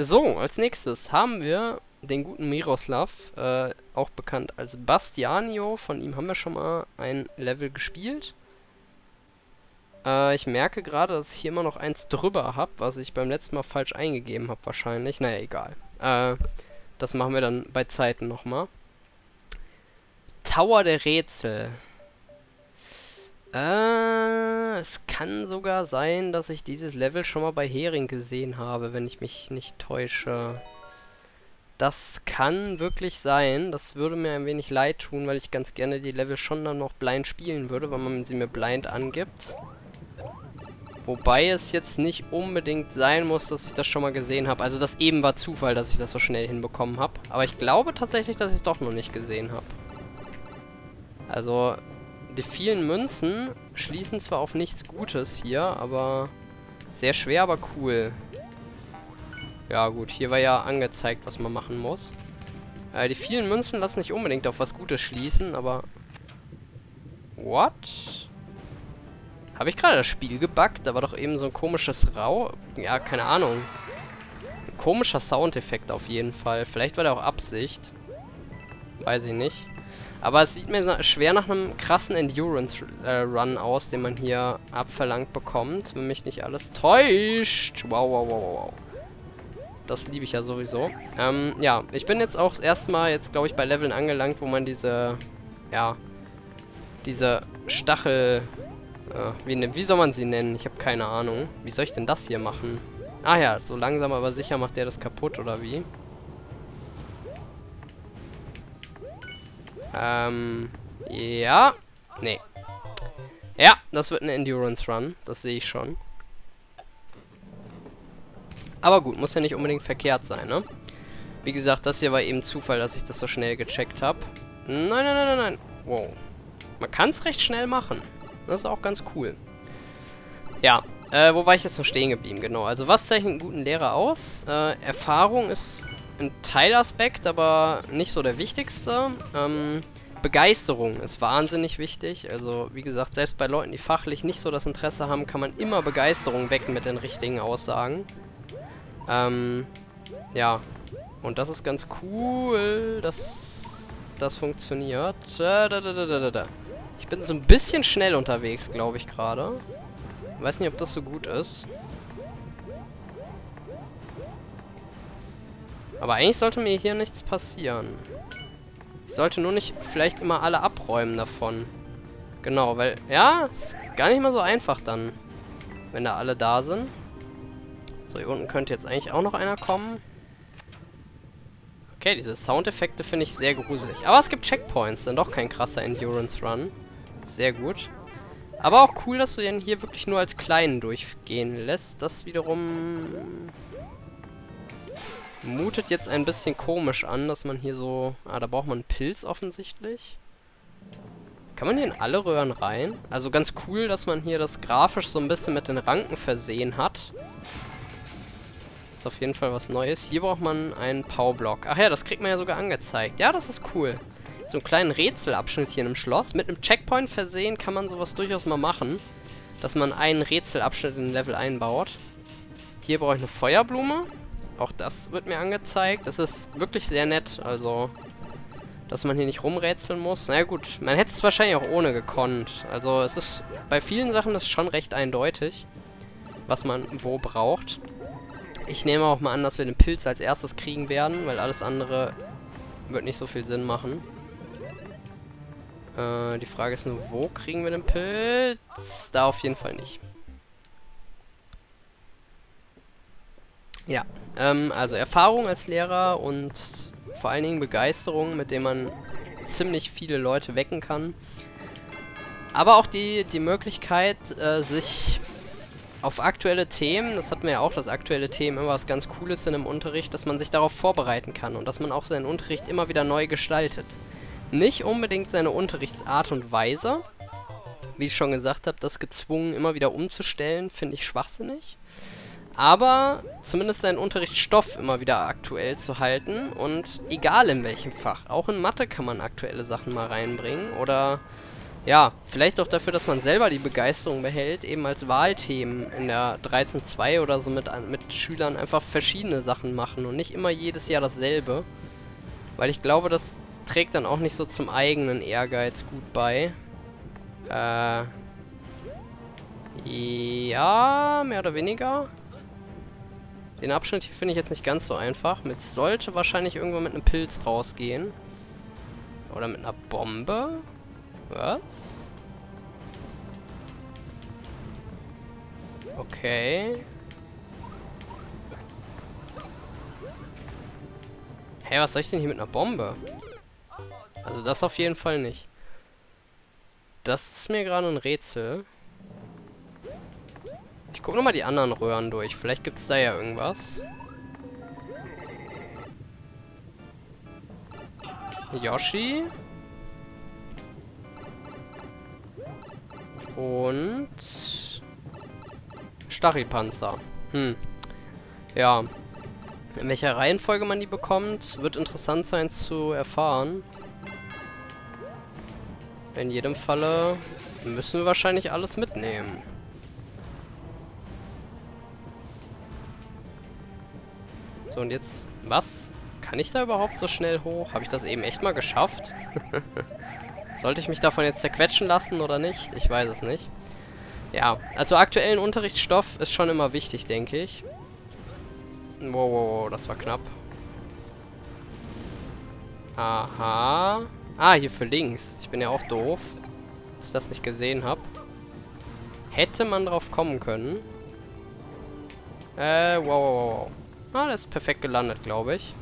So, als nächstes haben wir den guten Miroslav, äh, auch bekannt als Bastianio. Von ihm haben wir schon mal ein Level gespielt. Äh, ich merke gerade, dass ich hier immer noch eins drüber habe, was ich beim letzten Mal falsch eingegeben habe wahrscheinlich. Naja, egal. Äh, das machen wir dann bei Zeiten nochmal. Tower der Rätsel. Äh, es kann sogar sein, dass ich dieses Level schon mal bei Hering gesehen habe, wenn ich mich nicht täusche. Das kann wirklich sein. Das würde mir ein wenig leid tun, weil ich ganz gerne die Level schon dann noch blind spielen würde, wenn man sie mir blind angibt. Wobei es jetzt nicht unbedingt sein muss, dass ich das schon mal gesehen habe. Also das eben war Zufall, dass ich das so schnell hinbekommen habe. Aber ich glaube tatsächlich, dass ich es doch noch nicht gesehen habe. Also die vielen Münzen schließen zwar auf nichts Gutes hier, aber sehr schwer, aber cool. Ja gut, hier war ja angezeigt, was man machen muss. Äh, die vielen Münzen lassen nicht unbedingt auf was Gutes schließen, aber... What? Habe ich gerade das Spiel gebuggt? Da war doch eben so ein komisches Rau... Ja, keine Ahnung. Ein komischer Soundeffekt auf jeden Fall. Vielleicht war der auch Absicht. Weiß ich nicht. Aber es sieht mir schwer nach einem krassen Endurance-Run aus, den man hier abverlangt bekommt, wenn mich nicht alles täuscht. Wow, wow, wow, wow. Das liebe ich ja sowieso. Ähm, ja, ich bin jetzt auch das erste Mal jetzt, glaube ich, bei Leveln angelangt, wo man diese, ja, diese Stachel, äh, wie, ne, wie soll man sie nennen? Ich habe keine Ahnung. Wie soll ich denn das hier machen? Ah ja, so langsam aber sicher macht der das kaputt, oder wie? Ähm, ja. Nee. Ja, das wird ein Endurance Run. Das sehe ich schon. Aber gut, muss ja nicht unbedingt verkehrt sein, ne? Wie gesagt, das hier war eben Zufall, dass ich das so schnell gecheckt habe. Nein, nein, nein, nein, nein. Wow. Man kann es recht schnell machen. Das ist auch ganz cool. Ja, äh, wo war ich jetzt noch stehen geblieben? Genau, also was zeichnet einen guten Lehrer aus? Äh, Erfahrung ist ein Teilaspekt, aber nicht so der wichtigste. Ähm, Begeisterung ist wahnsinnig wichtig. Also, wie gesagt, selbst bei Leuten, die fachlich nicht so das Interesse haben, kann man immer Begeisterung wecken mit den richtigen Aussagen. Ähm, ja. Und das ist ganz cool, dass das funktioniert. Ich bin so ein bisschen schnell unterwegs, glaube ich, gerade. Weiß nicht, ob das so gut ist. Aber eigentlich sollte mir hier nichts passieren. Ich sollte nur nicht vielleicht immer alle abräumen davon. Genau, weil, ja, ist gar nicht mal so einfach dann, wenn da alle da sind. So, hier unten könnte jetzt eigentlich auch noch einer kommen. Okay, diese Soundeffekte finde ich sehr gruselig. Aber es gibt Checkpoints, dann doch kein krasser Endurance-Run. Sehr gut. Aber auch cool, dass du den hier wirklich nur als kleinen durchgehen lässt. Das wiederum mutet jetzt ein bisschen komisch an, dass man hier so... Ah, da braucht man einen Pilz offensichtlich. Kann man hier in alle Röhren rein? Also ganz cool, dass man hier das grafisch so ein bisschen mit den Ranken versehen hat. Ist auf jeden Fall was Neues. Hier braucht man einen Powerblock. Ach ja, das kriegt man ja sogar angezeigt. Ja, das ist cool. So einen kleinen Rätselabschnitt hier im Schloss. Mit einem Checkpoint versehen kann man sowas durchaus mal machen. Dass man einen Rätselabschnitt in Level einbaut. Hier brauche ich eine Feuerblume. Auch das wird mir angezeigt. Das ist wirklich sehr nett. Also, dass man hier nicht rumrätseln muss. Na gut, man hätte es wahrscheinlich auch ohne gekonnt. Also, es ist bei vielen Sachen ist schon recht eindeutig, was man wo braucht. Ich nehme auch mal an, dass wir den Pilz als erstes kriegen werden, weil alles andere wird nicht so viel Sinn machen. Äh, die Frage ist nur, wo kriegen wir den Pilz? Da auf jeden Fall nicht. Ja, ähm, also Erfahrung als Lehrer und vor allen Dingen Begeisterung, mit dem man ziemlich viele Leute wecken kann. Aber auch die, die Möglichkeit, äh, sich auf aktuelle Themen, das hatten wir ja auch, das aktuelle Themen immer was ganz Cooles in einem Unterricht, dass man sich darauf vorbereiten kann und dass man auch seinen Unterricht immer wieder neu gestaltet. Nicht unbedingt seine Unterrichtsart und Weise. Wie ich schon gesagt habe, das gezwungen immer wieder umzustellen, finde ich schwachsinnig aber zumindest seinen Unterrichtsstoff immer wieder aktuell zu halten und egal in welchem Fach, auch in Mathe kann man aktuelle Sachen mal reinbringen oder ja, vielleicht auch dafür, dass man selber die Begeisterung behält, eben als Wahlthemen in der 13.2 oder so mit, mit Schülern einfach verschiedene Sachen machen und nicht immer jedes Jahr dasselbe. Weil ich glaube, das trägt dann auch nicht so zum eigenen Ehrgeiz gut bei. Äh. Ja, mehr oder weniger. Den Abschnitt hier finde ich jetzt nicht ganz so einfach. Mit sollte wahrscheinlich irgendwo mit einem Pilz rausgehen. Oder mit einer Bombe. Was? Okay. Hä, hey, was soll ich denn hier mit einer Bombe? Also das auf jeden Fall nicht. Das ist mir gerade ein Rätsel. Ich gucke nochmal die anderen Röhren durch. Vielleicht gibt es da ja irgendwas. Yoshi. Und... Stachelpanzer. Hm. Ja. In welcher Reihenfolge man die bekommt, wird interessant sein zu erfahren. In jedem Falle müssen wir wahrscheinlich alles mitnehmen. So, und jetzt... Was? Kann ich da überhaupt so schnell hoch? Habe ich das eben echt mal geschafft? Sollte ich mich davon jetzt zerquetschen lassen oder nicht? Ich weiß es nicht. Ja, also aktuellen Unterrichtsstoff ist schon immer wichtig, denke ich. Wow, wow, wow, das war knapp. Aha. Ah, hier für links. Ich bin ja auch doof, dass ich das nicht gesehen habe. Hätte man drauf kommen können. Äh, wow, wow, wow. Ah, das ist perfekt gelandet, glaube ich.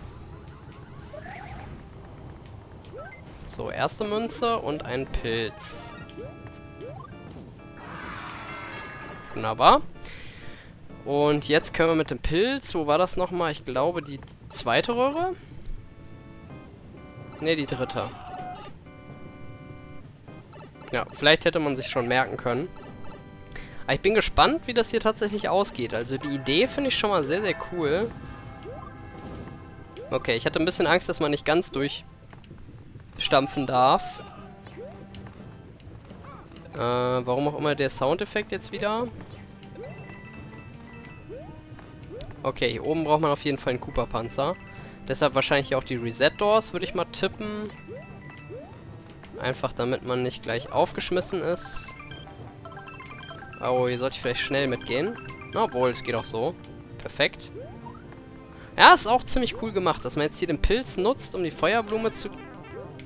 So, erste Münze und ein Pilz. Wunderbar. Und jetzt können wir mit dem Pilz, wo war das nochmal? Ich glaube, die zweite Röhre? Ne, die dritte. Ja, vielleicht hätte man sich schon merken können. Aber ich bin gespannt, wie das hier tatsächlich ausgeht. Also die Idee finde ich schon mal sehr, sehr cool. Okay, ich hatte ein bisschen Angst, dass man nicht ganz durch stampfen darf. Äh, warum auch immer der Soundeffekt jetzt wieder. Okay, hier oben braucht man auf jeden Fall einen Cooper-Panzer. Deshalb wahrscheinlich auch die Reset-Doors, würde ich mal tippen. Einfach damit man nicht gleich aufgeschmissen ist. Oh, hier sollte ich vielleicht schnell mitgehen. Obwohl, es geht auch so. Perfekt. Ja, ist auch ziemlich cool gemacht, dass man jetzt hier den Pilz nutzt, um die Feuerblume zu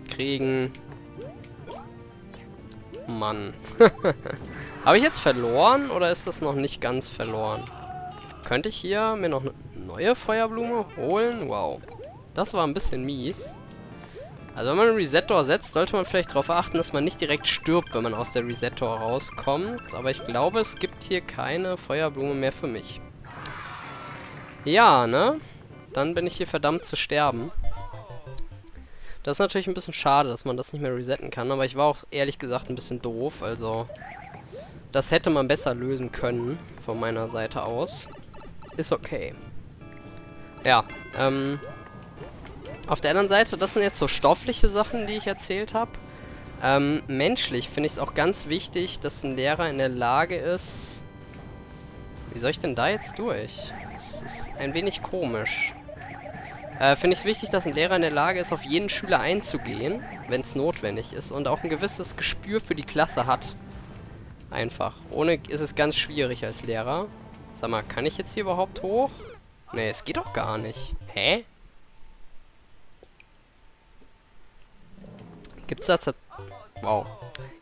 kriegen. Mann. Habe ich jetzt verloren oder ist das noch nicht ganz verloren? Könnte ich hier mir noch eine neue Feuerblume holen? Wow. Das war ein bisschen mies. Also wenn man einen Reset-Door setzt, sollte man vielleicht darauf achten, dass man nicht direkt stirbt, wenn man aus der Reset-Door rauskommt. Aber ich glaube, es gibt hier keine Feuerblume mehr für mich. Ja, ne? Dann bin ich hier verdammt zu sterben. Das ist natürlich ein bisschen schade, dass man das nicht mehr resetten kann, aber ich war auch ehrlich gesagt ein bisschen doof, also das hätte man besser lösen können von meiner Seite aus. Ist okay. Ja, ähm, auf der anderen Seite, das sind jetzt so stoffliche Sachen, die ich erzählt habe. Ähm, menschlich finde ich es auch ganz wichtig, dass ein Lehrer in der Lage ist... Wie soll ich denn da jetzt durch? Das ist ein wenig komisch äh, finde ich es wichtig, dass ein Lehrer in der Lage ist, auf jeden Schüler einzugehen, wenn es notwendig ist und auch ein gewisses Gespür für die Klasse hat. Einfach. Ohne ist es ganz schwierig als Lehrer. Sag mal, kann ich jetzt hier überhaupt hoch? Ne, es geht doch gar nicht. Hä? Gibt's da Wow.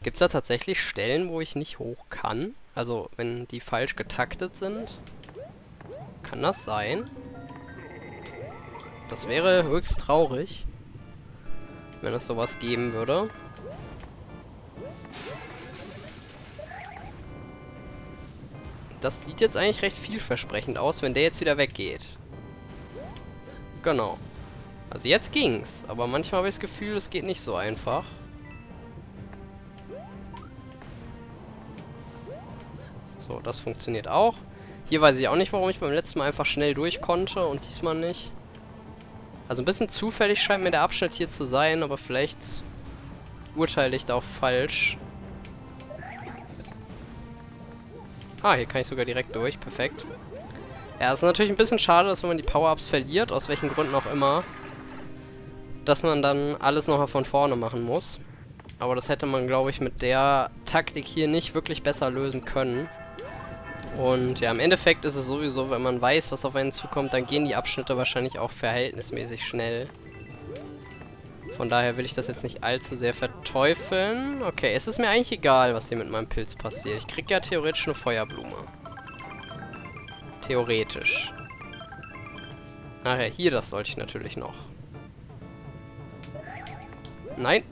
Gibt's da tatsächlich Stellen, wo ich nicht hoch kann? Also, wenn die falsch getaktet sind? Kann das sein? Das wäre höchst traurig, wenn es sowas geben würde. Das sieht jetzt eigentlich recht vielversprechend aus, wenn der jetzt wieder weggeht. Genau. Also jetzt ging's, aber manchmal habe ich das Gefühl, es geht nicht so einfach. So, das funktioniert auch. Hier weiß ich auch nicht, warum ich beim letzten Mal einfach schnell durch konnte und diesmal nicht. Also ein bisschen zufällig scheint mir der Abschnitt hier zu sein, aber vielleicht urteile ich da auch falsch. Ah, hier kann ich sogar direkt durch. Perfekt. Ja, es ist natürlich ein bisschen schade, dass wenn man die Power-Ups verliert, aus welchen Gründen auch immer, dass man dann alles nochmal von vorne machen muss. Aber das hätte man, glaube ich, mit der Taktik hier nicht wirklich besser lösen können. Und ja, im Endeffekt ist es sowieso, wenn man weiß, was auf einen zukommt, dann gehen die Abschnitte wahrscheinlich auch verhältnismäßig schnell. Von daher will ich das jetzt nicht allzu sehr verteufeln. Okay, es ist mir eigentlich egal, was hier mit meinem Pilz passiert. Ich krieg ja theoretisch eine Feuerblume. Theoretisch. Ach ja, hier das sollte ich natürlich noch. Nein.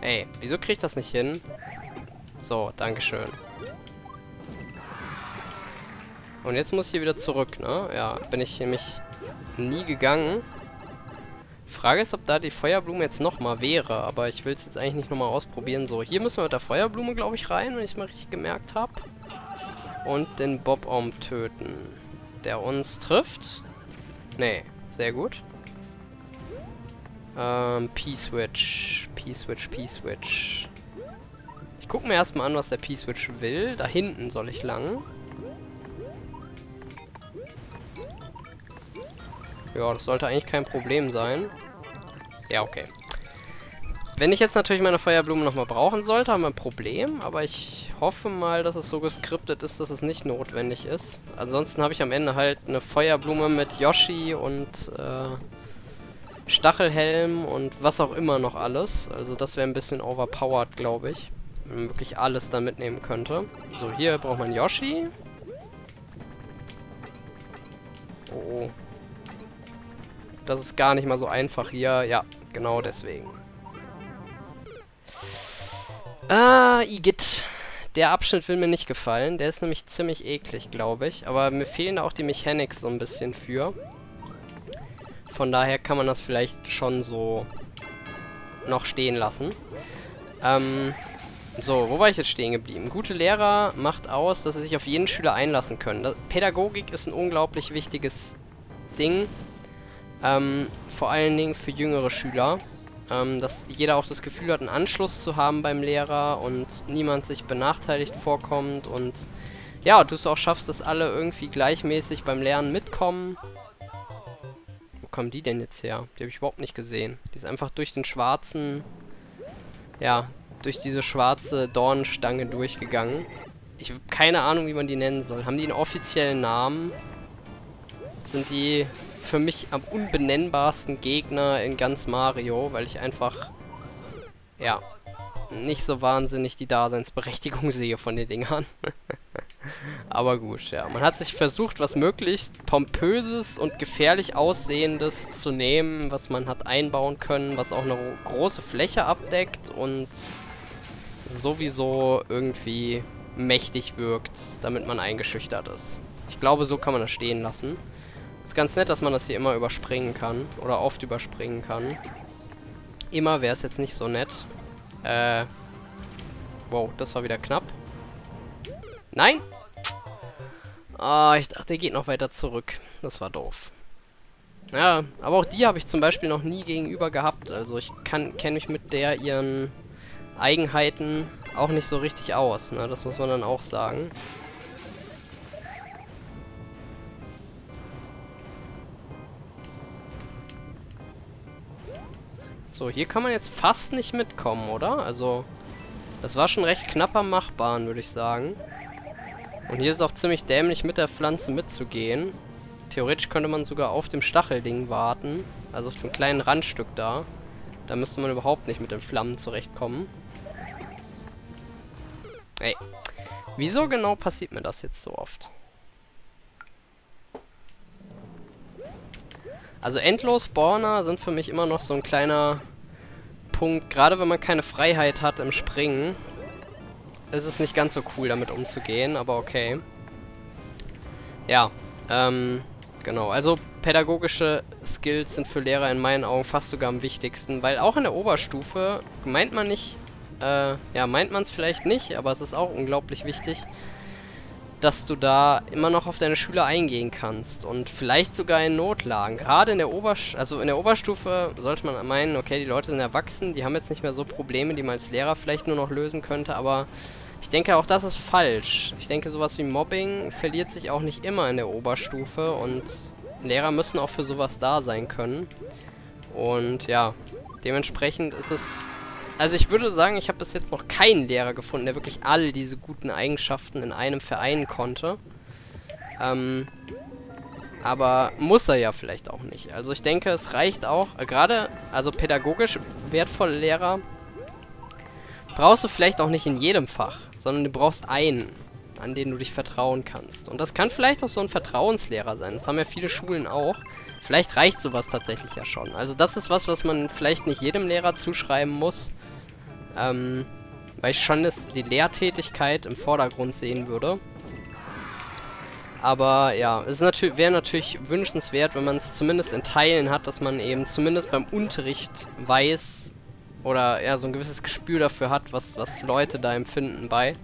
Ey, wieso krieg ich das nicht hin? So, dankeschön. Und jetzt muss ich hier wieder zurück, ne? Ja, bin ich nämlich nie gegangen. Frage ist, ob da die Feuerblume jetzt nochmal wäre, aber ich will es jetzt eigentlich nicht nochmal ausprobieren. So, hier müssen wir mit der Feuerblume, glaube ich, rein, wenn ich es mal richtig gemerkt habe. Und den Bob-Omb töten. Der uns trifft. Nee, sehr gut. Ähm, P-Switch. P-Switch, P-Switch. Ich gucke mir erstmal an, was der P-Switch will. Da hinten soll ich lang. Ja, das sollte eigentlich kein Problem sein. Ja, okay. Wenn ich jetzt natürlich meine Feuerblume nochmal brauchen sollte, haben wir ein Problem. Aber ich hoffe mal, dass es so geskriptet ist, dass es nicht notwendig ist. Ansonsten habe ich am Ende halt eine Feuerblume mit Yoshi und äh, Stachelhelm und was auch immer noch alles. Also das wäre ein bisschen overpowered, glaube ich. Wenn man wirklich alles dann mitnehmen könnte. So, hier braucht man Yoshi. Oh, oh. Das ist gar nicht mal so einfach hier. Ja, genau deswegen. Ah, Igitt. Der Abschnitt will mir nicht gefallen. Der ist nämlich ziemlich eklig, glaube ich. Aber mir fehlen auch die Mechanics so ein bisschen für. Von daher kann man das vielleicht schon so noch stehen lassen. Ähm, so, wo war ich jetzt stehen geblieben? Gute Lehrer macht aus, dass sie sich auf jeden Schüler einlassen können. Das, Pädagogik ist ein unglaublich wichtiges Ding. Ähm, vor allen Dingen für jüngere Schüler. Ähm, dass jeder auch das Gefühl hat, einen Anschluss zu haben beim Lehrer und niemand sich benachteiligt vorkommt und ja, du es auch schaffst, dass alle irgendwie gleichmäßig beim Lernen mitkommen. Kommen die denn jetzt her? Die habe ich überhaupt nicht gesehen. Die ist einfach durch den schwarzen, ja, durch diese schwarze Dornenstange durchgegangen. Ich habe keine Ahnung, wie man die nennen soll. Haben die einen offiziellen Namen? Sind die für mich am unbenennbarsten Gegner in ganz Mario, weil ich einfach, ja, nicht so wahnsinnig die Daseinsberechtigung sehe von den Dingern. Aber gut, ja. Man hat sich versucht, was möglichst pompöses und gefährlich aussehendes zu nehmen, was man hat einbauen können, was auch eine große Fläche abdeckt und sowieso irgendwie mächtig wirkt, damit man eingeschüchtert ist. Ich glaube, so kann man das stehen lassen. Ist ganz nett, dass man das hier immer überspringen kann. Oder oft überspringen kann. Immer wäre es jetzt nicht so nett. Äh. Wow, das war wieder knapp. Nein! Ah, ich dachte, der geht noch weiter zurück. Das war doof. Ja, aber auch die habe ich zum Beispiel noch nie gegenüber gehabt. Also ich kenne mich mit der ihren Eigenheiten auch nicht so richtig aus. Ne? Das muss man dann auch sagen. So, hier kann man jetzt fast nicht mitkommen, oder? Also, das war schon recht knapp am Machbaren, würde ich sagen. Und hier ist auch ziemlich dämlich, mit der Pflanze mitzugehen. Theoretisch könnte man sogar auf dem Stachelding warten. Also auf dem kleinen Randstück da. Da müsste man überhaupt nicht mit den Flammen zurechtkommen. Ey. Wieso genau passiert mir das jetzt so oft? Also Endlos-Spawner sind für mich immer noch so ein kleiner Punkt. Gerade wenn man keine Freiheit hat im Springen, ist es nicht ganz so cool, damit umzugehen, aber okay. Ja, ähm, genau. Also pädagogische Skills sind für Lehrer in meinen Augen fast sogar am wichtigsten, weil auch in der Oberstufe meint man nicht, äh, ja, meint man es vielleicht nicht, aber es ist auch unglaublich wichtig, dass du da immer noch auf deine Schüler eingehen kannst und vielleicht sogar in Notlagen. Gerade in der Oberstufe, also in der Oberstufe sollte man meinen, okay, die Leute sind erwachsen, die haben jetzt nicht mehr so Probleme, die man als Lehrer vielleicht nur noch lösen könnte, aber Ich denke, auch das ist falsch. Ich denke, sowas wie Mobbing verliert sich auch nicht immer in der Oberstufe und Lehrer müssen auch für sowas da sein können. Und ja, dementsprechend ist es... Also ich würde sagen, ich habe bis jetzt noch keinen Lehrer gefunden, der wirklich all diese guten Eigenschaften in einem vereinen konnte. Ähm, aber muss er ja vielleicht auch nicht. Also ich denke, es reicht auch, äh, gerade, also pädagogisch wertvolle Lehrer brauchst du vielleicht auch nicht in jedem Fach, sondern du brauchst einen, an den du dich vertrauen kannst. Und das kann vielleicht auch so ein Vertrauenslehrer sein. Das haben ja viele Schulen auch. Vielleicht reicht sowas tatsächlich ja schon. Also das ist was, was man vielleicht nicht jedem Lehrer zuschreiben muss. Ähm, weil ich schon das, die Lehrtätigkeit im Vordergrund sehen würde. Aber ja, es natür wäre natürlich wünschenswert, wenn man es zumindest in Teilen hat, dass man eben zumindest beim Unterricht weiß oder ja, so ein gewisses Gespür dafür hat, was, was Leute da empfinden bei.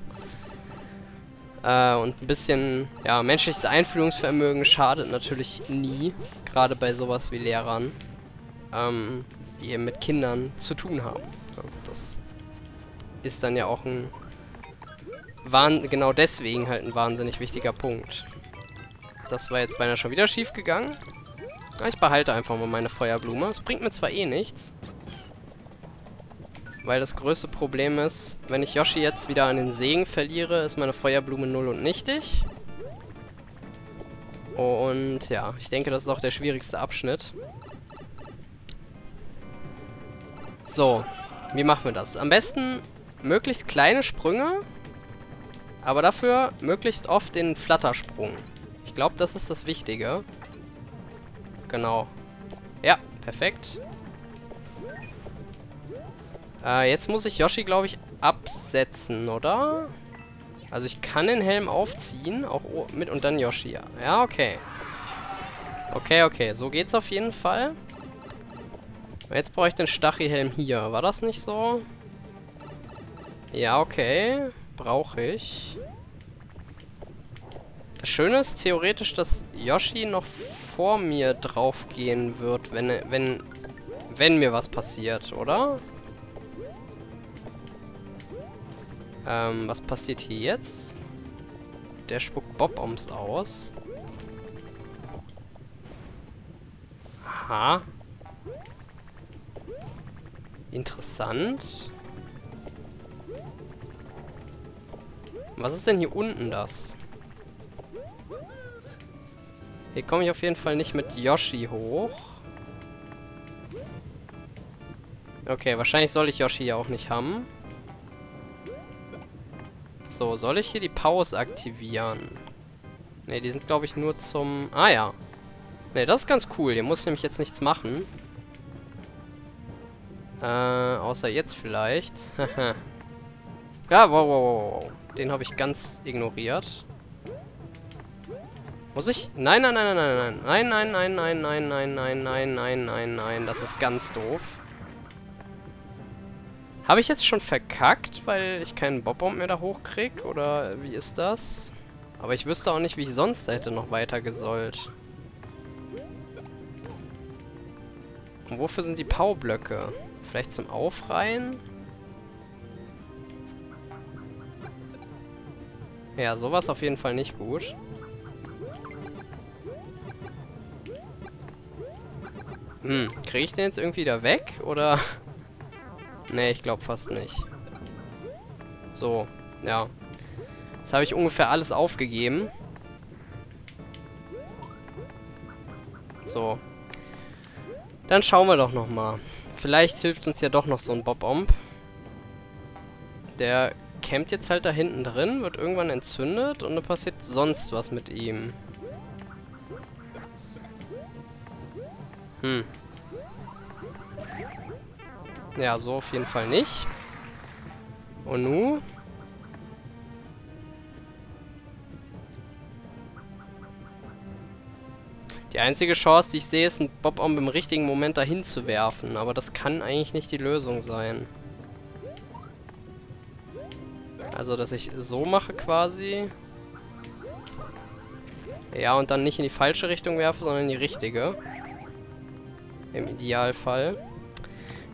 Äh, und ein bisschen, ja, menschliches Einfühlungsvermögen schadet natürlich nie, gerade bei sowas wie Lehrern, ähm, die eben mit Kindern zu tun haben. Ist dann ja auch ein, Wahn genau deswegen halt ein wahnsinnig wichtiger Punkt. Das war jetzt beinahe schon wieder schief gegangen. ich behalte einfach mal meine Feuerblume. Es bringt mir zwar eh nichts. Weil das größte Problem ist, wenn ich Yoshi jetzt wieder an den Segen verliere, ist meine Feuerblume null und nichtig. Und ja, ich denke, das ist auch der schwierigste Abschnitt. So, wie machen wir das? Am besten möglichst kleine Sprünge, aber dafür möglichst oft den Flattersprung. Ich glaube, das ist das Wichtige. Genau. Ja, perfekt. Äh, jetzt muss ich Yoshi, glaube ich, absetzen, oder? Also ich kann den Helm aufziehen, auch mit und dann Yoshi. Ja, okay. Okay, okay, so geht's auf jeden Fall. Jetzt brauche ich den Stachelhelm hier. War das nicht so? Ja, okay. Brauche ich. Das Schöne ist theoretisch, dass Yoshi noch vor mir drauf gehen wird, wenn, wenn, wenn mir was passiert, oder? Ähm, was passiert hier jetzt? Der spuckt Bob-Oms aus. Aha. Interessant. Was ist denn hier unten das? Hier komme ich auf jeden Fall nicht mit Yoshi hoch. Okay, wahrscheinlich soll ich Yoshi ja auch nicht haben. So, soll ich hier die Pause aktivieren? Ne, die sind, glaube ich, nur zum... Ah, ja. Ne, das ist ganz cool. Hier muss ich nämlich jetzt nichts machen. Äh, außer jetzt vielleicht. ja, wow, wow, wow, wow. Den habe ich ganz ignoriert. Muss ich? Nein, nein, nein, nein, nein, nein. Nein, nein, nein, nein, nein, nein, nein, nein, nein, nein. Das ist ganz doof. Habe ich jetzt schon verkackt, weil ich keinen Bobbomb mehr da hochkrieg? Oder wie ist das? Aber ich wüsste auch nicht, wie ich sonst hätte noch weiter gesollt. Und wofür sind die Powerblöcke? Vielleicht zum Aufreihen? Ja, sowas auf jeden Fall nicht gut. Hm, kriege ich den jetzt irgendwie da weg? Oder... Ne, ich glaube fast nicht. So, ja. Jetzt habe ich ungefähr alles aufgegeben. So. Dann schauen wir doch nochmal. Vielleicht hilft uns ja doch noch so ein Bob-Omb. Der campt jetzt halt da hinten drin, wird irgendwann entzündet und dann passiert sonst was mit ihm. Hm. Ja, so auf jeden Fall nicht. Und nu? Die einzige Chance, die ich sehe, ist, einen Bob-Omb im richtigen Moment dahin zu werfen. Aber das kann eigentlich nicht die Lösung sein. Also, dass ich so mache quasi. Ja, und dann nicht in die falsche Richtung werfe, sondern in die richtige. Im Idealfall.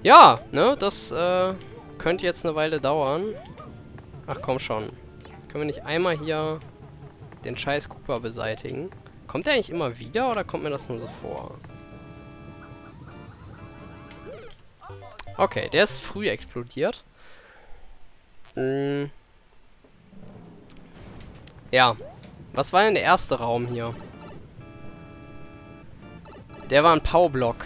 Ja, ne, das äh, könnte jetzt eine Weile dauern. Ach komm schon. Können wir nicht einmal hier den scheiß Cooper beseitigen? Kommt der eigentlich immer wieder oder kommt mir das nur so vor? Okay, der ist früh explodiert. Hm. Ja. Was war denn der erste Raum hier? Der war ein Powerblock.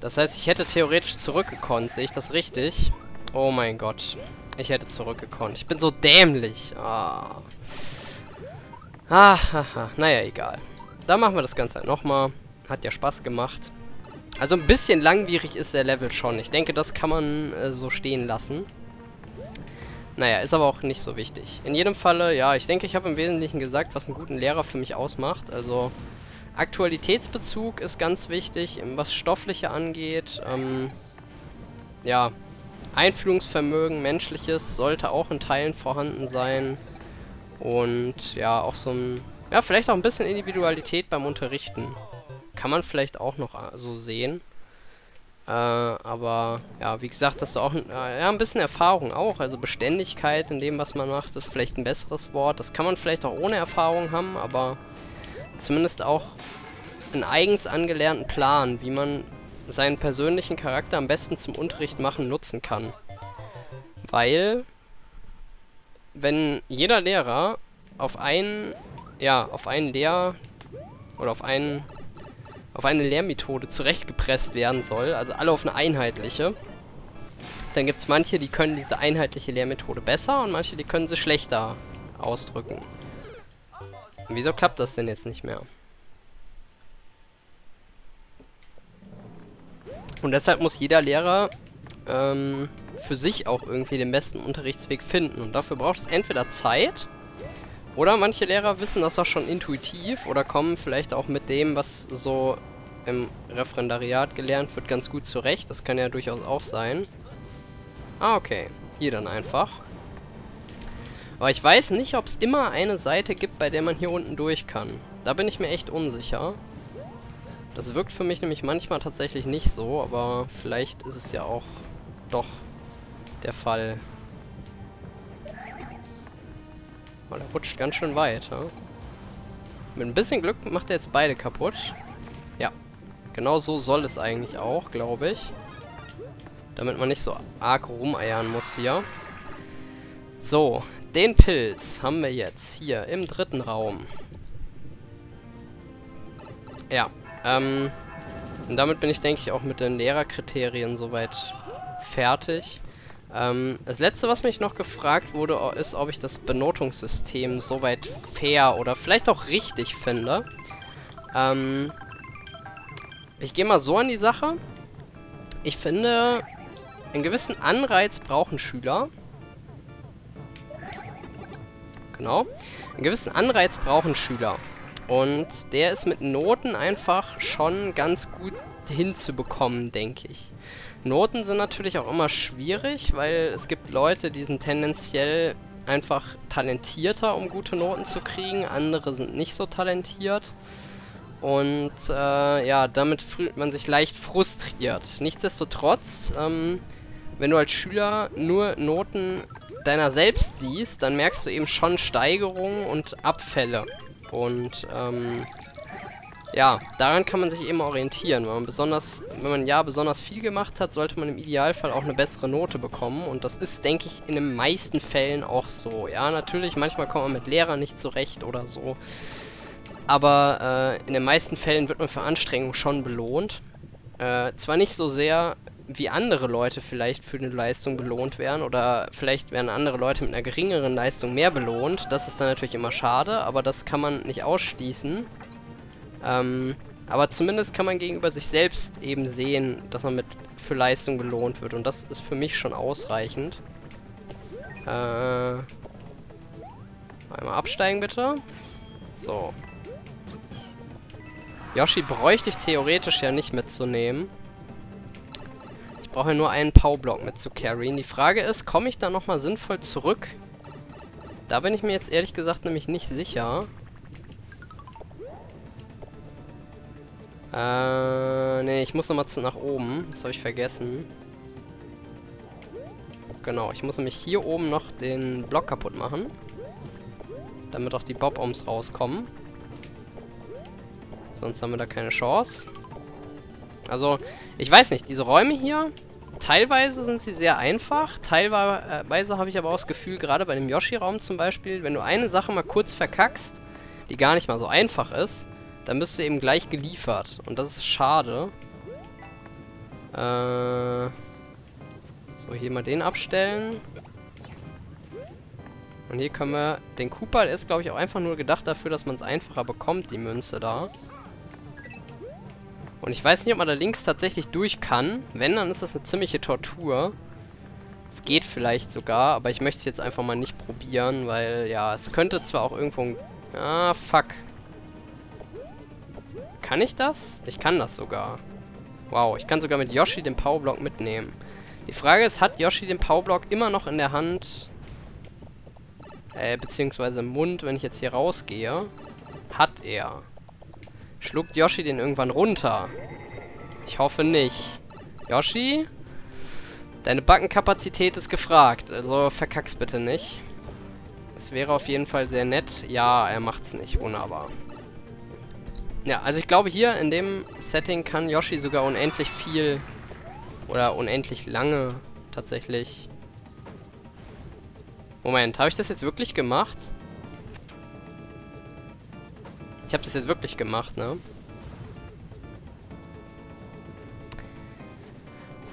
Das heißt, ich hätte theoretisch zurückgekonnt. Sehe ich das richtig? Oh mein Gott. Ich hätte zurückgekonnt. Ich bin so dämlich. Ah. Ah, haha. Naja, egal. Dann machen wir das Ganze halt nochmal. Hat ja Spaß gemacht. Also ein bisschen langwierig ist der Level schon. Ich denke, das kann man äh, so stehen lassen. Naja, ist aber auch nicht so wichtig. In jedem Falle, ja, ich denke, ich habe im Wesentlichen gesagt, was einen guten Lehrer für mich ausmacht. Also Aktualitätsbezug ist ganz wichtig, was Stoffliche angeht. Ähm, ja, Einfühlungsvermögen, menschliches, sollte auch in Teilen vorhanden sein. Und ja, auch so ein, ja, vielleicht auch ein bisschen Individualität beim Unterrichten. Kann man vielleicht auch noch äh, so sehen. Äh, aber ja, wie gesagt, dass du auch äh, ja, ein bisschen Erfahrung auch. Also Beständigkeit in dem, was man macht, ist vielleicht ein besseres Wort. Das kann man vielleicht auch ohne Erfahrung haben, aber zumindest auch einen eigens angelernten Plan, wie man seinen persönlichen Charakter am besten zum Unterricht machen nutzen kann. Weil, wenn jeder Lehrer auf einen, ja, auf einen Lehr- oder auf einen auf eine Lehrmethode zurechtgepresst werden soll, also alle auf eine einheitliche. Dann gibt es manche, die können diese einheitliche Lehrmethode besser und manche, die können sie schlechter ausdrücken. Und wieso klappt das denn jetzt nicht mehr? Und deshalb muss jeder Lehrer ähm, für sich auch irgendwie den besten Unterrichtsweg finden. Und dafür braucht es entweder Zeit oder manche Lehrer wissen das auch schon intuitiv oder kommen vielleicht auch mit dem, was so im Referendariat gelernt wird, ganz gut zurecht. Das kann ja durchaus auch sein. Ah, okay. Hier dann einfach. Aber ich weiß nicht, ob es immer eine Seite gibt, bei der man hier unten durch kann. Da bin ich mir echt unsicher. Das wirkt für mich nämlich manchmal tatsächlich nicht so, aber vielleicht ist es ja auch doch der Fall. Weil er rutscht ganz schön weit, ja? Mit ein bisschen Glück macht er jetzt beide kaputt. Ja. Genau so soll es eigentlich auch, glaube ich. Damit man nicht so arg rumeiern muss hier. So, den Pilz haben wir jetzt hier im dritten Raum. Ja, ähm, und damit bin ich, denke ich, auch mit den Lehrerkriterien soweit fertig. Ähm, das letzte, was mich noch gefragt wurde, ist, ob ich das Benotungssystem soweit fair oder vielleicht auch richtig finde. Ähm, ich gehe mal so an die Sache. Ich finde, einen gewissen Anreiz brauchen Schüler. Genau. Einen gewissen Anreiz brauchen Schüler. Und der ist mit Noten einfach schon ganz gut hinzubekommen, denke ich. Noten sind natürlich auch immer schwierig, weil es gibt Leute, die sind tendenziell einfach talentierter, um gute Noten zu kriegen. Andere sind nicht so talentiert. Und äh, ja, damit fühlt man sich leicht frustriert. Nichtsdestotrotz, ähm, wenn du als Schüler nur Noten deiner selbst siehst, dann merkst du eben schon Steigerungen und Abfälle. Und ähm, ja, daran kann man sich eben orientieren. Wenn man besonders, wenn man ja besonders viel gemacht hat, sollte man im Idealfall auch eine bessere Note bekommen. Und das ist, denke ich, in den meisten Fällen auch so. Ja, natürlich, manchmal kommt man mit Lehrern nicht zurecht oder so. Aber äh, in den meisten Fällen wird man für Anstrengung schon belohnt. Äh, zwar nicht so sehr, wie andere Leute vielleicht für eine Leistung belohnt werden oder vielleicht werden andere Leute mit einer geringeren Leistung mehr belohnt. Das ist dann natürlich immer schade, aber das kann man nicht ausschließen. Ähm, aber zumindest kann man gegenüber sich selbst eben sehen, dass man mit für Leistung belohnt wird und das ist für mich schon ausreichend. Äh, einmal absteigen bitte. So. Yoshi bräuchte ich theoretisch ja nicht mitzunehmen. Ich brauche ja nur einen Powerblock mit zu carryen. Die Frage ist, komme ich da nochmal sinnvoll zurück? Da bin ich mir jetzt ehrlich gesagt nämlich nicht sicher. Äh, nee, ich muss nochmal nach oben. Das habe ich vergessen. Genau, ich muss nämlich hier oben noch den Block kaputt machen. Damit auch die Bob-Oms rauskommen. Sonst haben wir da keine Chance. Also, ich weiß nicht, diese Räume hier, teilweise sind sie sehr einfach. Teilweise habe ich aber auch das Gefühl, gerade bei dem Yoshi-Raum zum Beispiel, wenn du eine Sache mal kurz verkackst, die gar nicht mal so einfach ist, dann bist du eben gleich geliefert. Und das ist schade. Äh... So, hier mal den abstellen. Und hier können wir... Den Cooper, ist, glaube ich, auch einfach nur gedacht dafür, dass man es einfacher bekommt, die Münze da. Und ich weiß nicht, ob man da links tatsächlich durch kann. Wenn, dann ist das eine ziemliche Tortur. Es geht vielleicht sogar, aber ich möchte es jetzt einfach mal nicht probieren, weil, ja, es könnte zwar auch irgendwo... Ah, fuck. Kann ich das? Ich kann das sogar. Wow, ich kann sogar mit Yoshi den Powerblock mitnehmen. Die Frage ist, hat Yoshi den Powerblock immer noch in der Hand? Äh, beziehungsweise im Mund, wenn ich jetzt hier rausgehe? Hat er. Schluckt Yoshi den irgendwann runter? Ich hoffe nicht. Yoshi? Deine Backenkapazität ist gefragt, also verkack's bitte nicht. Es wäre auf jeden Fall sehr nett. Ja, er macht's nicht. Wunderbar. Ja, also ich glaube hier in dem Setting kann Yoshi sogar unendlich viel oder unendlich lange tatsächlich. Moment, habe ich das jetzt wirklich gemacht? Ich habe das jetzt wirklich gemacht, ne?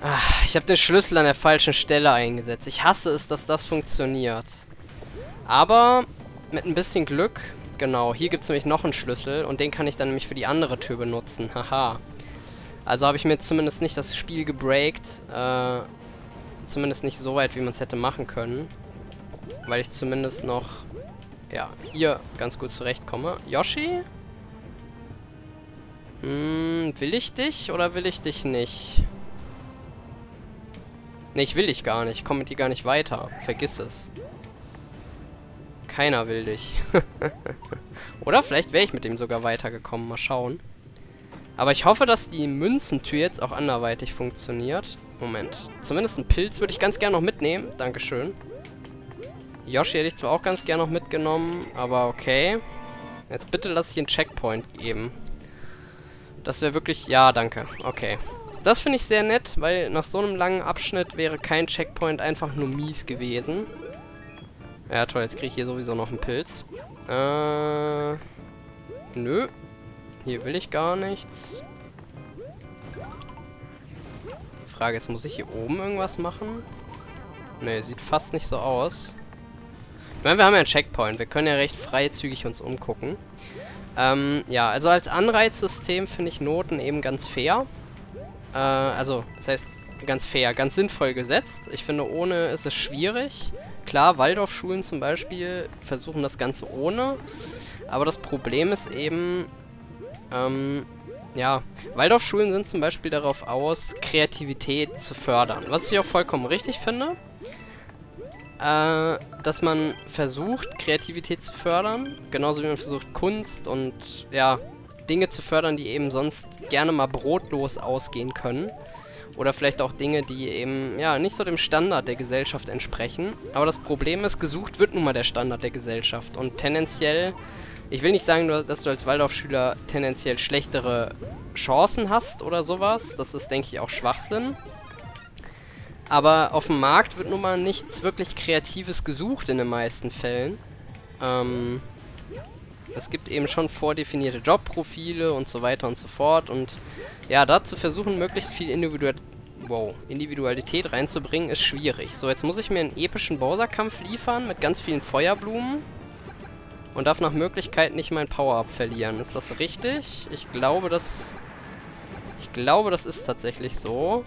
Ach, ich habe den Schlüssel an der falschen Stelle eingesetzt. Ich hasse es, dass das funktioniert. Aber mit ein bisschen Glück, genau, hier gibt es nämlich noch einen Schlüssel und den kann ich dann nämlich für die andere Tür benutzen. Haha. Also habe ich mir zumindest nicht das Spiel gebreakt. Äh, zumindest nicht so weit, wie man es hätte machen können. Weil ich zumindest noch ja, hier ganz gut zurechtkomme. Yoshi? Hm, will ich dich oder will ich dich nicht? Ne, ich will dich gar nicht. Ich komme mit dir gar nicht weiter. Vergiss es. Keiner will dich. oder vielleicht wäre ich mit dem sogar weitergekommen. Mal schauen. Aber ich hoffe, dass die Münzentür jetzt auch anderweitig funktioniert. Moment. Zumindest einen Pilz würde ich ganz gerne noch mitnehmen. Dankeschön. Yoshi hätte ich zwar auch ganz gerne noch mitgenommen, aber okay. Jetzt bitte lass ich einen Checkpoint geben. Das wäre wirklich... Ja, danke. Okay. Das finde ich sehr nett, weil nach so einem langen Abschnitt wäre kein Checkpoint einfach nur mies gewesen. Ja, toll. Jetzt kriege ich hier sowieso noch einen Pilz. Äh... Nö. Hier will ich gar nichts. Frage ist, muss ich hier oben irgendwas machen? Ne, sieht fast nicht so aus. Ich meine, wir haben ja einen Checkpoint. Wir können ja recht freizügig uns umgucken. Ähm, ja, also als Anreizsystem finde ich Noten eben ganz fair. Äh, also, das heißt, ganz fair, ganz sinnvoll gesetzt. Ich finde, ohne ist es schwierig. Klar, Waldorfschulen zum Beispiel versuchen das Ganze ohne. Aber das Problem ist eben, ähm, ja, Waldorfschulen sind zum Beispiel darauf aus, Kreativität zu fördern. Was ich auch vollkommen richtig finde äh, dass man versucht, Kreativität zu fördern. Genauso wie man versucht, Kunst und ja, Dinge zu fördern, die eben sonst gerne mal brotlos ausgehen können. Oder vielleicht auch Dinge, die eben, ja, nicht so dem Standard der Gesellschaft entsprechen. Aber das Problem ist, gesucht wird nun mal der Standard der Gesellschaft. Und tendenziell, ich will nicht sagen, dass du als Waldorfschüler tendenziell schlechtere Chancen hast oder sowas. Das ist, denke ich, auch Schwachsinn. Aber auf dem Markt wird nun mal nichts wirklich Kreatives gesucht in den meisten Fällen. Ähm, es gibt eben schon vordefinierte Jobprofile und so weiter und so fort. Und ja, dazu versuchen, möglichst viel Individual wow, Individualität reinzubringen, ist schwierig. So, jetzt muss ich mir einen epischen Bowser-Kampf liefern mit ganz vielen Feuerblumen. Und darf nach Möglichkeit nicht mein Power-Up verlieren. Ist das richtig? Ich glaube, das... Ich glaube, das ist tatsächlich so.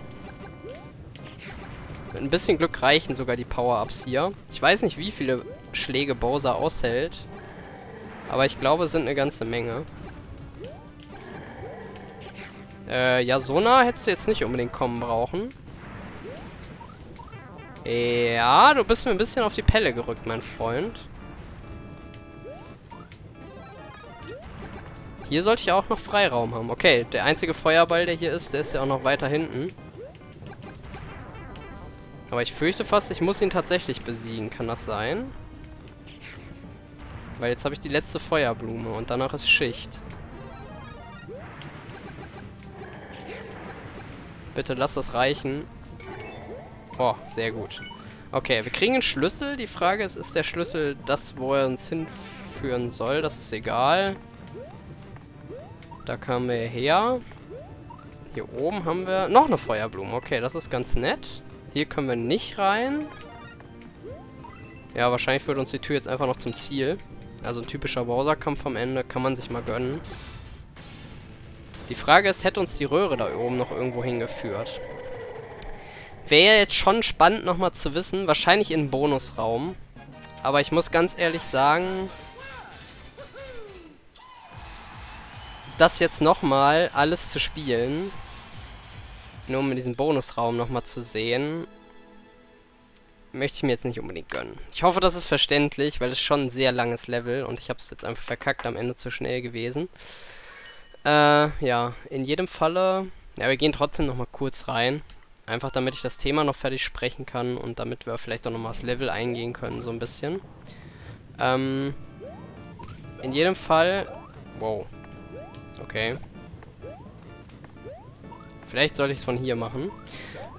Mit ein bisschen Glück reichen sogar die Power-Ups hier. Ich weiß nicht, wie viele Schläge Bowser aushält. Aber ich glaube, es sind eine ganze Menge. Äh, ja, so nah hättest du jetzt nicht unbedingt kommen brauchen. Ja, du bist mir ein bisschen auf die Pelle gerückt, mein Freund. Hier sollte ich auch noch Freiraum haben. Okay, der einzige Feuerball, der hier ist, der ist ja auch noch weiter hinten. Aber ich fürchte fast, ich muss ihn tatsächlich besiegen. Kann das sein? Weil jetzt habe ich die letzte Feuerblume und danach ist Schicht. Bitte lass das reichen. Oh, sehr gut. Okay, wir kriegen einen Schlüssel. Die Frage ist, ist der Schlüssel das, wo er uns hinführen soll? Das ist egal. Da kamen wir her. Hier oben haben wir noch eine Feuerblume. Okay, das ist ganz nett. Hier können wir nicht rein. Ja, wahrscheinlich führt uns die Tür jetzt einfach noch zum Ziel. Also ein typischer Bowser-Kampf am Ende. Kann man sich mal gönnen. Die Frage ist, hätte uns die Röhre da oben noch irgendwo hingeführt? Wäre jetzt schon spannend nochmal zu wissen. Wahrscheinlich in Bonusraum. Aber ich muss ganz ehrlich sagen, das jetzt nochmal alles zu spielen, nur um in diesem Bonusraum nochmal zu sehen, möchte ich mir jetzt nicht unbedingt gönnen. Ich hoffe, das ist verständlich, weil es schon ein sehr langes Level und ich habe es jetzt einfach verkackt, am Ende zu schnell gewesen. Äh, ja, in jedem Falle, ja, wir gehen trotzdem nochmal kurz rein. Einfach damit ich das Thema noch fertig sprechen kann und damit wir vielleicht auch nochmal das Level eingehen können, so ein bisschen. Ähm, in jedem Fall, wow, okay. Vielleicht sollte ich es von hier machen.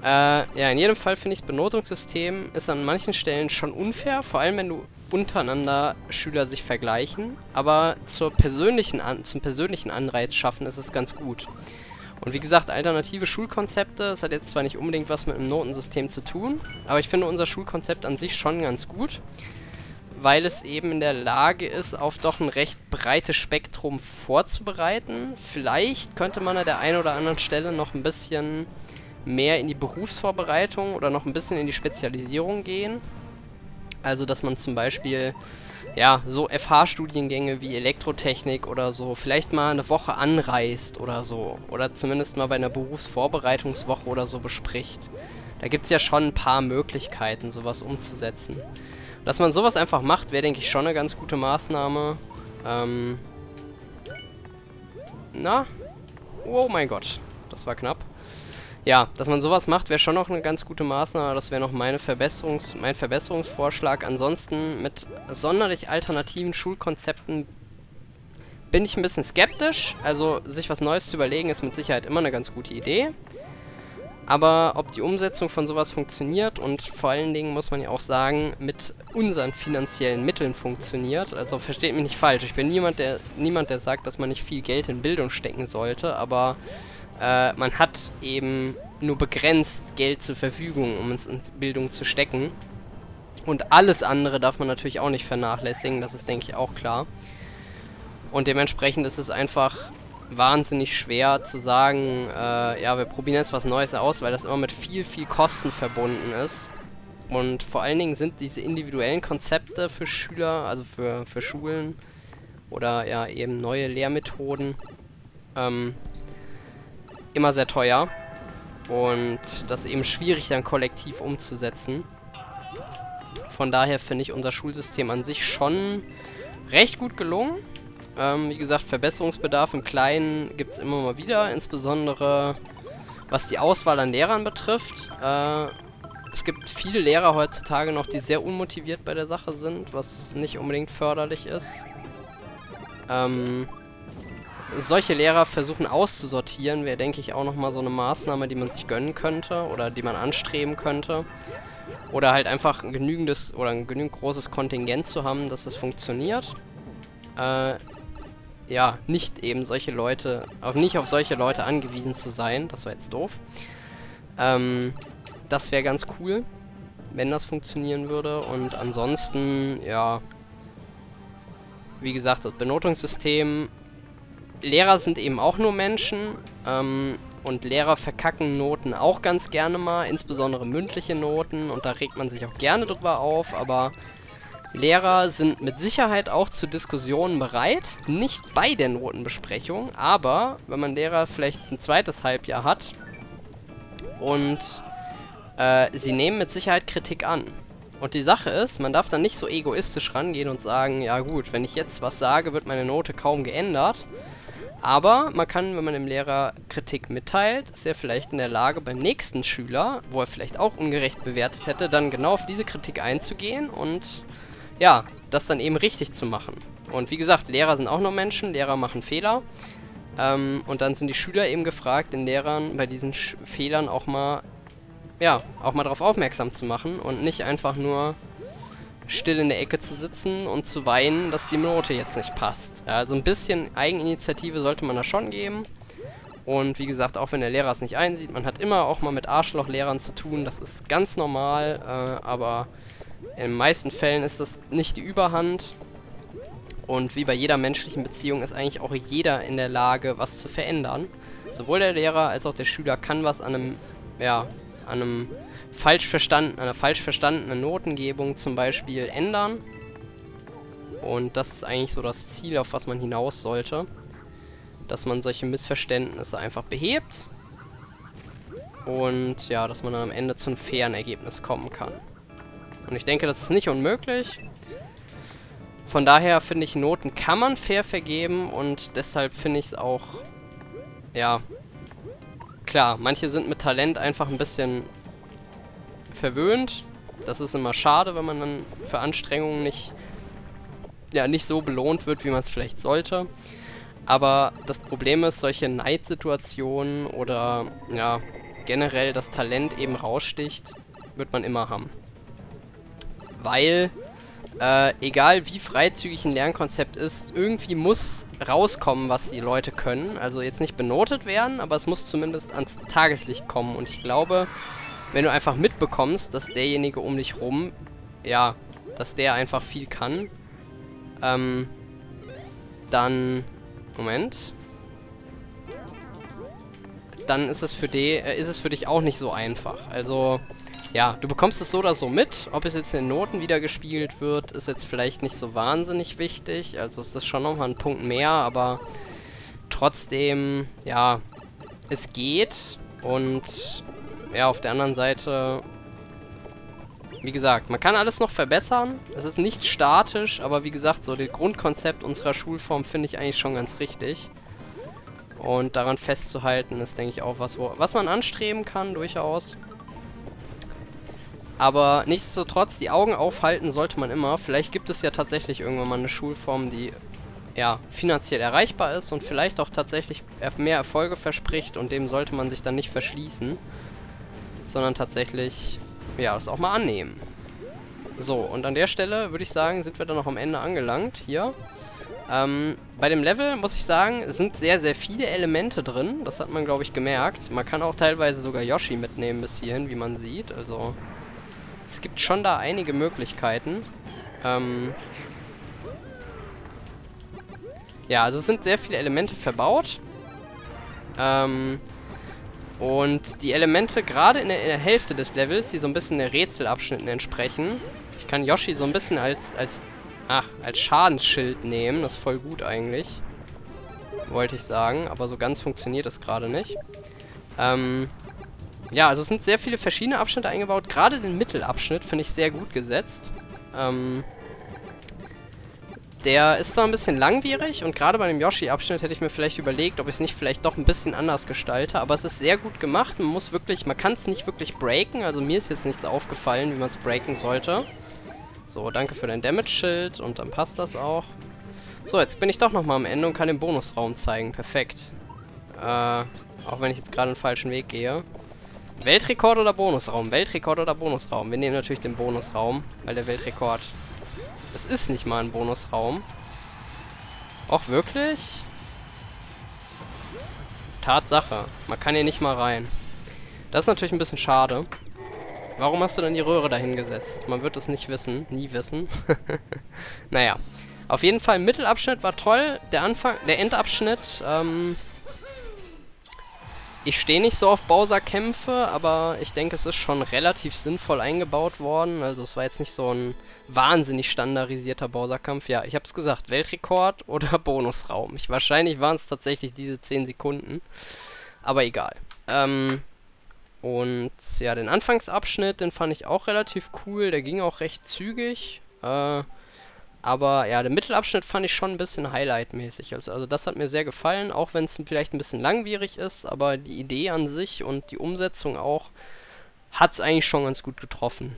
Äh, ja, in jedem Fall finde ich das Benotungssystem ist an manchen Stellen schon unfair, vor allem wenn du untereinander Schüler sich vergleichen, aber zur persönlichen an zum persönlichen Anreiz schaffen ist es ganz gut. Und wie gesagt, alternative Schulkonzepte, das hat jetzt zwar nicht unbedingt was mit einem Notensystem zu tun, aber ich finde unser Schulkonzept an sich schon ganz gut, weil es eben in der Lage ist, auf doch ein recht breites Spektrum vorzubereiten. Vielleicht könnte man an der einen oder anderen Stelle noch ein bisschen mehr in die Berufsvorbereitung oder noch ein bisschen in die Spezialisierung gehen. Also, dass man zum Beispiel, ja, so FH-Studiengänge wie Elektrotechnik oder so vielleicht mal eine Woche anreist oder so. Oder zumindest mal bei einer Berufsvorbereitungswoche oder so bespricht. Da gibt es ja schon ein paar Möglichkeiten, sowas umzusetzen. Dass man sowas einfach macht, wäre, denke ich, schon eine ganz gute Maßnahme. Ähm. Na? Oh mein Gott. Das war knapp ja, dass man sowas macht, wäre schon noch eine ganz gute Maßnahme. Das wäre noch meine Verbesserungs mein Verbesserungsvorschlag. Ansonsten mit sonderlich alternativen Schulkonzepten bin ich ein bisschen skeptisch. Also sich was Neues zu überlegen, ist mit Sicherheit immer eine ganz gute Idee. Aber ob die Umsetzung von sowas funktioniert und vor allen Dingen muss man ja auch sagen, mit unseren finanziellen Mitteln funktioniert. Also versteht mich nicht falsch. Ich bin niemand, der niemand, der sagt, dass man nicht viel Geld in Bildung stecken sollte, aber äh, man hat eben nur begrenzt Geld zur Verfügung, um es in Bildung zu stecken. Und alles andere darf man natürlich auch nicht vernachlässigen, das ist, denke ich, auch klar. Und dementsprechend ist es einfach wahnsinnig schwer zu sagen, äh, ja, wir probieren jetzt was Neues aus, weil das immer mit viel, viel Kosten verbunden ist. Und vor allen Dingen sind diese individuellen Konzepte für Schüler, also für, für Schulen oder ja eben neue Lehrmethoden, ähm, immer sehr teuer. Und das ist eben schwierig dann kollektiv umzusetzen. Von daher finde ich unser Schulsystem an sich schon recht gut gelungen. Ähm, wie gesagt, Verbesserungsbedarf im Kleinen gibt es immer mal wieder, insbesondere was die Auswahl an Lehrern betrifft. Äh, es gibt viele Lehrer heutzutage noch, die sehr unmotiviert bei der Sache sind, was nicht unbedingt förderlich ist. Ähm, solche Lehrer versuchen auszusortieren, wäre, denke ich, auch nochmal so eine Maßnahme, die man sich gönnen könnte oder die man anstreben könnte. Oder halt einfach ein genügendes oder ein genügend großes Kontingent zu haben, dass das funktioniert. Äh, ja, nicht eben solche Leute, auch nicht auf solche Leute angewiesen zu sein, das war jetzt doof. Ähm, das wäre ganz cool, wenn das funktionieren würde. Und ansonsten, ja, wie gesagt, das Benotungssystem Lehrer sind eben auch nur Menschen ähm, und Lehrer verkacken Noten auch ganz gerne mal, insbesondere mündliche Noten und da regt man sich auch gerne drüber auf, aber Lehrer sind mit Sicherheit auch zu Diskussionen bereit, nicht bei der Notenbesprechung, aber wenn man Lehrer vielleicht ein zweites Halbjahr hat und äh, sie nehmen mit Sicherheit Kritik an. Und die Sache ist, man darf dann nicht so egoistisch rangehen und sagen, ja gut, wenn ich jetzt was sage, wird meine Note kaum geändert, Aber man kann, wenn man dem Lehrer Kritik mitteilt, ist er vielleicht in der Lage, beim nächsten Schüler, wo er vielleicht auch ungerecht bewertet hätte, dann genau auf diese Kritik einzugehen und ja, das dann eben richtig zu machen. Und wie gesagt, Lehrer sind auch nur Menschen, Lehrer machen Fehler. Ähm, und dann sind die Schüler eben gefragt, den Lehrern bei diesen Sch Fehlern auch mal, ja, auch mal darauf aufmerksam zu machen und nicht einfach nur still in der Ecke zu sitzen und zu weinen, dass die Note jetzt nicht passt. Ja, also ein bisschen Eigeninitiative sollte man da schon geben. Und wie gesagt, auch wenn der Lehrer es nicht einsieht, man hat immer auch mal mit Arschlochlehrern zu tun, das ist ganz normal, äh, aber in den meisten Fällen ist das nicht die Überhand. Und wie bei jeder menschlichen Beziehung ist eigentlich auch jeder in der Lage, was zu verändern. Sowohl der Lehrer als auch der Schüler kann was an einem, ja, an einem falsch verstanden, einer falsch verstandenen Notengebung zum Beispiel ändern. Und das ist eigentlich so das Ziel, auf was man hinaus sollte. Dass man solche Missverständnisse einfach behebt. Und ja, dass man dann am Ende zu einem fairen Ergebnis kommen kann. Und ich denke, das ist nicht unmöglich. Von daher finde ich, Noten kann man fair vergeben und deshalb finde ich es auch, ja, klar, manche sind mit Talent einfach ein bisschen verwöhnt. Das ist immer schade, wenn man dann für Anstrengungen nicht, ja, nicht so belohnt wird, wie man es vielleicht sollte. Aber das Problem ist, solche Neidsituationen oder ja, generell das Talent eben raussticht, wird man immer haben. Weil, äh, egal wie freizügig ein Lernkonzept ist, irgendwie muss rauskommen, was die Leute können. Also jetzt nicht benotet werden, aber es muss zumindest ans Tageslicht kommen. Und ich glaube, wenn du einfach mitbekommst, dass derjenige um dich rum, ja, dass der einfach viel kann, ähm, dann, Moment, dann ist es für die, äh, ist es für dich auch nicht so einfach. Also, ja, du bekommst es so oder so mit. Ob es jetzt in den Noten wieder gespielt wird, ist jetzt vielleicht nicht so wahnsinnig wichtig. Also es ist schon nochmal ein Punkt mehr, aber trotzdem, ja, es geht. Und ja, auf der anderen Seite, wie gesagt, man kann alles noch verbessern. Es ist nicht statisch, aber wie gesagt, so das Grundkonzept unserer Schulform finde ich eigentlich schon ganz richtig. Und daran festzuhalten ist, denke ich, auch was, wo, was man anstreben kann, durchaus. Aber nichtsdestotrotz, die Augen aufhalten sollte man immer. Vielleicht gibt es ja tatsächlich irgendwann mal eine Schulform, die ja, finanziell erreichbar ist und vielleicht auch tatsächlich mehr Erfolge verspricht und dem sollte man sich dann nicht verschließen sondern tatsächlich, ja, das auch mal annehmen. So, und an der Stelle würde ich sagen, sind wir dann noch am Ende angelangt, hier. Ähm, bei dem Level, muss ich sagen, sind sehr, sehr viele Elemente drin. Das hat man, glaube ich, gemerkt. Man kann auch teilweise sogar Yoshi mitnehmen bis hierhin, wie man sieht. Also, es gibt schon da einige Möglichkeiten. Ähm, ja, also es sind sehr viele Elemente verbaut. Ähm, und die Elemente gerade in, in der, Hälfte des Levels, die so ein bisschen den Rätselabschnitten entsprechen. Ich kann Yoshi so ein bisschen als, als, ach, als Schadensschild nehmen. Das ist voll gut eigentlich. Wollte ich sagen. Aber so ganz funktioniert das gerade nicht. Ähm, ja, also es sind sehr viele verschiedene Abschnitte eingebaut. Gerade den Mittelabschnitt finde ich sehr gut gesetzt. Ähm, der ist zwar ein bisschen langwierig und gerade bei dem Yoshi-Abschnitt hätte ich mir vielleicht überlegt, ob ich es nicht vielleicht doch ein bisschen anders gestalte, aber es ist sehr gut gemacht. Man muss wirklich, man kann es nicht wirklich breaken, also mir ist jetzt nichts aufgefallen, wie man es breaken sollte. So, danke für dein Damage-Schild und dann passt das auch. So, jetzt bin ich doch nochmal am Ende und kann den Bonusraum zeigen. Perfekt. Äh, auch wenn ich jetzt gerade einen falschen Weg gehe. Weltrekord oder Bonusraum? Weltrekord oder Bonusraum? Wir nehmen natürlich den Bonusraum, weil der Weltrekord es ist nicht mal ein Bonusraum. Auch wirklich? Tatsache. Man kann hier nicht mal rein. Das ist natürlich ein bisschen schade. Warum hast du denn die Röhre dahin gesetzt? Man wird es nicht wissen. Nie wissen. naja. Auf jeden Fall, Mittelabschnitt war toll. Der Anfang, der Endabschnitt, ähm, ich stehe nicht so auf Bowser-Kämpfe, aber ich denke, es ist schon relativ sinnvoll eingebaut worden. Also es war jetzt nicht so ein wahnsinnig standardisierter Bowser-Kampf. Ja, ich habe es gesagt, Weltrekord oder Bonusraum. Ich, wahrscheinlich waren es tatsächlich diese 10 Sekunden. Aber egal. Ähm, und ja, den Anfangsabschnitt, den fand ich auch relativ cool. Der ging auch recht zügig. Äh, Aber ja, der Mittelabschnitt fand ich schon ein bisschen highlightmäßig. Also, also das hat mir sehr gefallen, auch wenn es vielleicht ein bisschen langwierig ist, aber die Idee an sich und die Umsetzung auch hat es eigentlich schon ganz gut getroffen.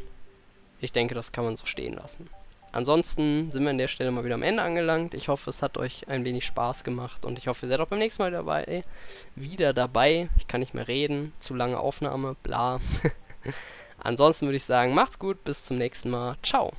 Ich denke, das kann man so stehen lassen. Ansonsten sind wir an der Stelle mal wieder am Ende angelangt. Ich hoffe, es hat euch ein wenig Spaß gemacht und ich hoffe, ihr seid auch beim nächsten Mal dabei. Wieder dabei. Ich kann nicht mehr reden. Zu lange Aufnahme. Bla. Ansonsten würde ich sagen, macht's gut. Bis zum nächsten Mal. Ciao.